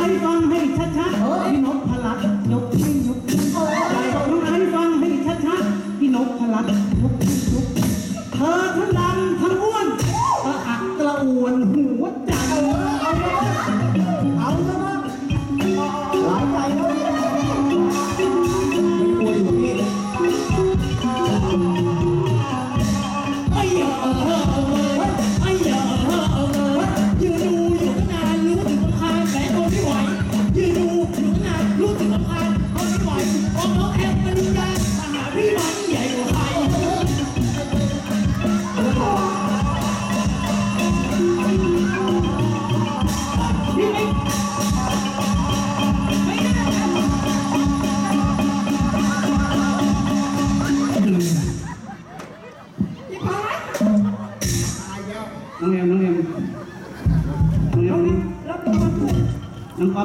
บอกน้องไอ้ฟังให้ชัดๆพี่นพพลัดยกให้ยกบอก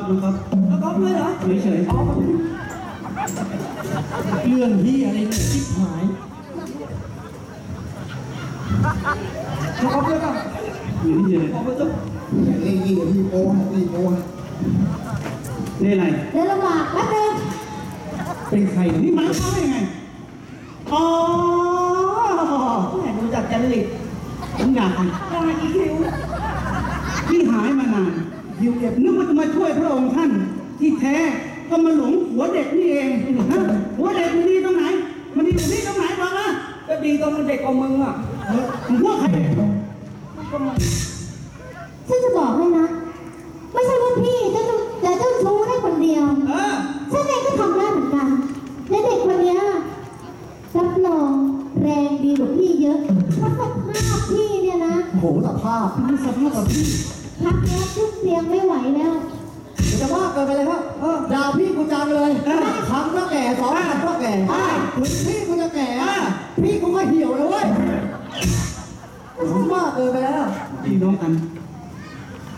น้องก๊อฟน้องก๊อฟแล้วก็ด้วยเหรอเฉยอ๋อๆเรื่องที่อะไรเนี่ยชิบหายแล้วก็ด้วยกันอยู่นี่เฉยบอกไปตุ๊บนี่ยี่พี่โป้พี่โป้นี่อะไรเดี๋ยวลำบากแป๊บนึงเป็นใครนี่นี่หมาเขาได้ยังไงอ๋อแหมดูจากจริตผมอยากได้อีคิวพี่หายมานาน ยิวเก็บนึกว่าจะมาช่วยพระองค์ท่าน ที่แท้ก็มาหลงหัวเด็กนี่เองฮะหัวเด็กมันดีตรงไหน มันดีตรงนี้ตรงไหนบอกมาก็ดีตรงมันเด็กกว่ามึงอะเออมึงพวกใครฉันจะบอกให้นะ ไม่ใช่ว่าพี่จะจะเจ้าชู้ได้คนเดียวเออฉันเองก็ทำได้เหมือนกัน และเด็กคนเนี้ยรับรองแรงดีกว่าพี่เยอะเพราะสภาพพี่เนี่ยนะโหสภาพพี่สภาพแบบพี่ พักเนี้ยขึ้นเตียงไม่ไหวแล้วเดี๋ยวจะว่าเกินไปเลยครับเออด่าพี่กูจังเลยคำก็แก่สองคำก็แก่ถึงพี่กูจะแก่พี่กูก็เหี่ยวเลยเว้ยผมว่าเกินไปแล้วพี่น้องกัน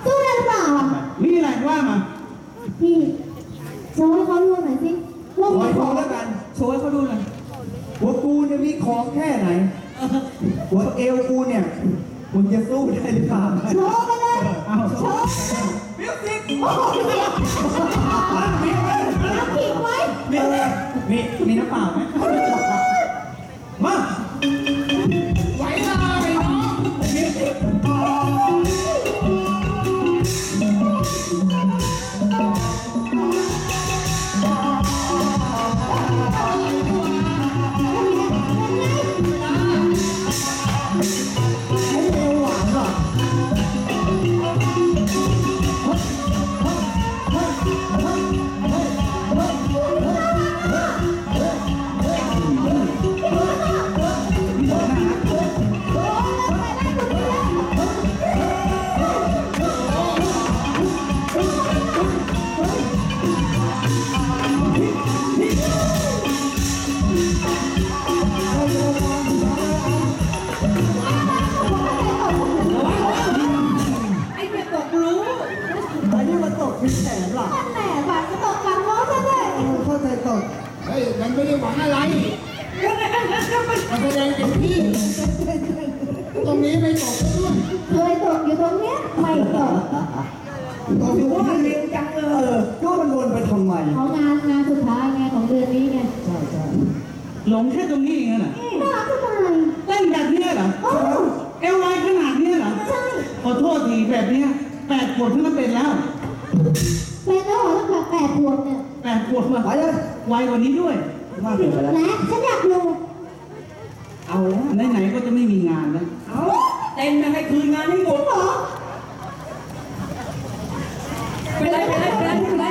สู้ได้หรือเปล่าอะมีอะไรว่ามาพี่โชว์ให้เขาดูหน่อยสิว่าขอมีให้ขฟัองงแล้วกันโชว์ให้เขาดูหน่อยหัวกูเนี่ยมีของแค่ไหนหัวเอวกูเนี่ยมึงจะสู้ได้หรือเปล่าโชว์ มิวสิกมีมีน้ำเปล่าไหม แสดงเต็มที่ ตรงนี้ไม่ตกซะด้วยเคยตกอยู่ตรงเนี้ยไม่ตกตกอยู่ว่าเรียนจังเลยเออก็มันวนไปทำไมเขางานงานสุดท้ายไงของเดือนนี้ไงใช่ใช่หลงแค่ตรงนี้เองน่ะน่ารักจะตายเต้นแบบเนี้ยเหรอโอ้เอวลอยขนาดเนี้ยเหรอใช่ขอโทษทีแบบเนี้ยแปดขวบเพิ่งมาเป็นแล้วเป็นแล้วเหรอตั้งแต่แปดขวบเนี่ยแปดขวบมาไปเลยไวกว่านี้ด้วยมากเกินไปแล้วและฉันอยากดู เอาแล้วไหนๆก็จะไม่มีงานแล้วเอาเต้นมาให้คืนงานให้หมเหรอเป็นไรเป็นไรเป็นไรเป็นไร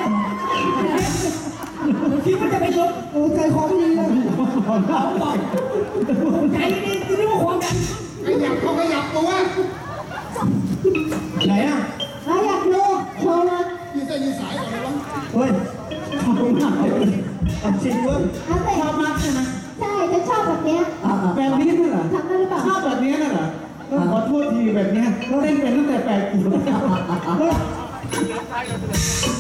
คิดว่าจะไปลบโอ้ใจคอไม่ดีเลยเอาบอใจดีคือเรื่องความดันขยับเขาขยับตัวไหนอะเราอยากดูโชว์เลยยืนเส้นยืนสายก่อนเลยวะเฮ้ยชอบมากเลยเอาจริงเว้ยเอาเตะชอบมากใช่ไหมใช่ฉันชอบแบบเนี้ย อะอะแบบนี้น่ะเหรอทำได้หรือเปล่าชอบแบบนี้น่ะเหรอก็ขอโทษทีแบบเนี้ยเต้นเป็นตั้งแต่แปดขวบเ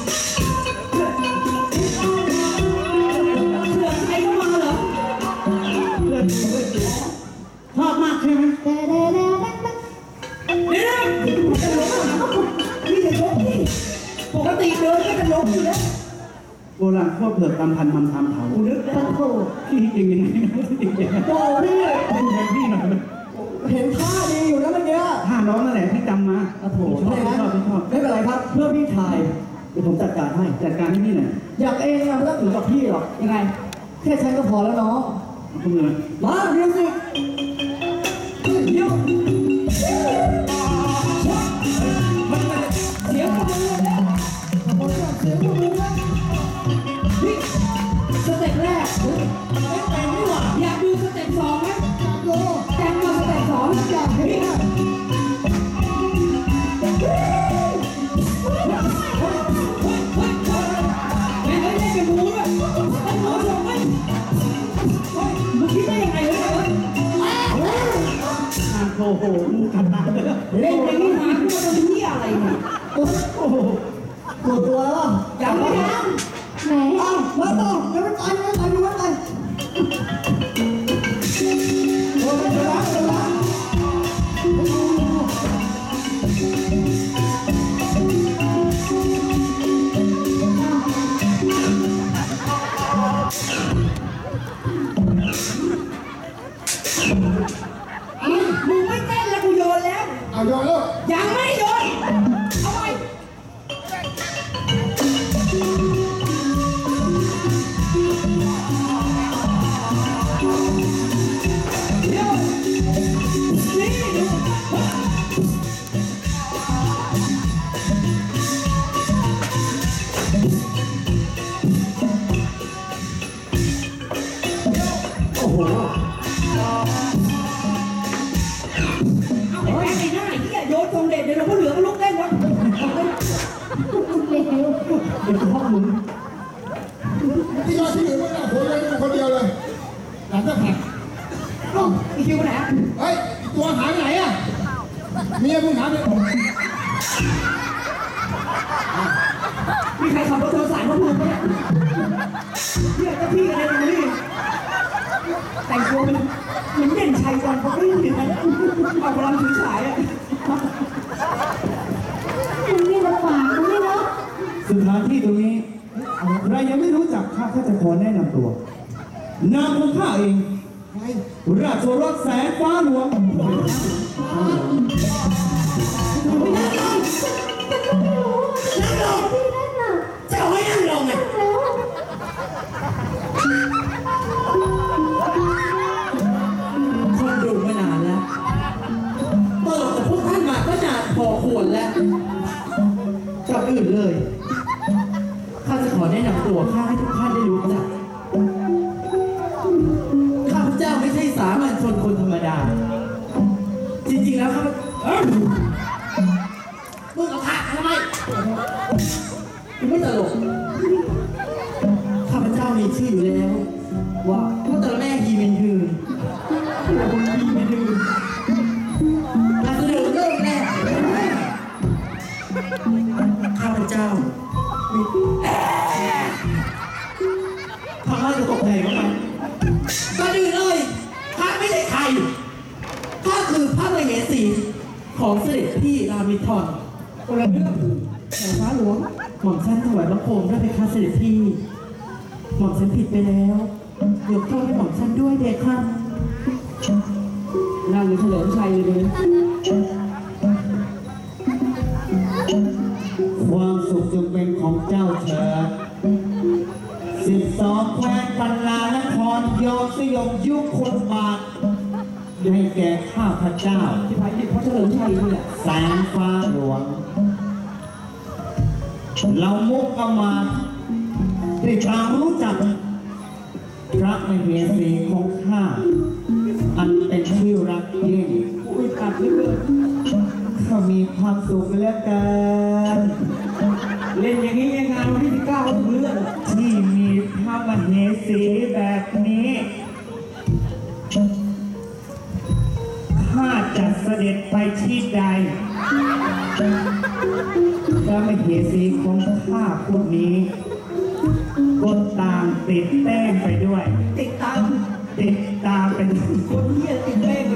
พ่อเผือกตำพันทำทำเผากูนึกแล้วโอ้โหพี่จริงยังไงจริงยังไงโอ้พี่เป็นแทนพี่หน่อยเห็นท่าดีอยู่นะเมื่อกี้ท่าน้องนั่นแหละที่จำมาโอ้โหชอบชอบชอบไม่เป็นไรครับ เพื่อพี่ชายเดี๋ยวผมจัดการให้จัดการให้พี่หน่อยอยากเองนะไม่ต้องถึงกับพี่หรอกยังไงแค่ฉันก็พอแล้วเนาะมาเรียนสิ ปสองไหมแต่งมาสเต็ปสองอยากเห็นอะเฮ้ยเล่นเป็นมูด้วยไอ้หมูส่งไหมเฮ้ยมึงคิดได้ยังไงวะเลยอ่านโอ้โหดูขัดตาเลยเล่นอย่างนี้หาตัวเที่อะไรเนี่ยโอ้โหปวดตัวแล้วยังไม่ทแหมอ้าวมาต่อยังไม่ตายยังไม่ตายยังไม่ตา ที่ยอดที่อยู่ไม่ได้โหเลยคนเดียวเลย หลังจะผัดเอ้าอีคิวไปไหนอะเฮ้ยตัวหายไปไหนอะเมียมึงหายไปมีใครขับรถโดยสารมาพูดไหมเนี่ยเรียกเจ้าพี่อะไรมานี่แต่งตัวเป็นเหมือนเด่นชัยวันเขาไม่เห็นนะออกกำลังถือสายอะ มึงนี่ลำบากมึงนี่เนาะ สถานที่ตรงนี้ใครยังไม่รู้จัก ข้าจะขอแนะนำตัว นามของข้าเอง ราชโอรสแสงฟ้าหลวง มึงเอาท่าทำไมกูไม่ตลกข้าพเจ้ามีชื่ออยู่แล้ว ว่าพระตระแม่ฮีมินฮืนฮีมินฮืนการแสดงเริ่มแรกข้าพเจ้ามี ของเสด็จพี่รามิทอนคนละเรื่องของฟ้าหลวงหม่อมฉันถวายบังคมได้ไปค้าเสด็จพี่หม่อมฉันผิดไปแล้วยกโทษให้หม่อมฉันด้วยเด็กค่ะนั่งเฉลิมชัยเลยความสุขจงเป็นของเจ้าเถิดสิบสองแคว้นปันลานครโยสยบยุคคนบาท ให้แก่ข้าพเจ้าที่พายดิเพราะเฉลิมชัยนี่แหละแสงฟ้าหลวง เรามุกเอามาได้ตามรู้จัก พระมเหสีของข้า อันเป็นที่รักยิ่งอุ้ยอัดเหลือเกินข้ามีความสุขเหลือเกินเล่นอย่างนี้ยังงานวันที่19ก็ถึงเรื่องที่มีพระมเหสีแบบนี้ เสด็จไปที่ใดพระมเหสีของข้าพวกนี้ก็ตามติดแต้มไปด้วย ติดตามติดตามไปด้วยคนเหี้ยติดแป้งไปด้วย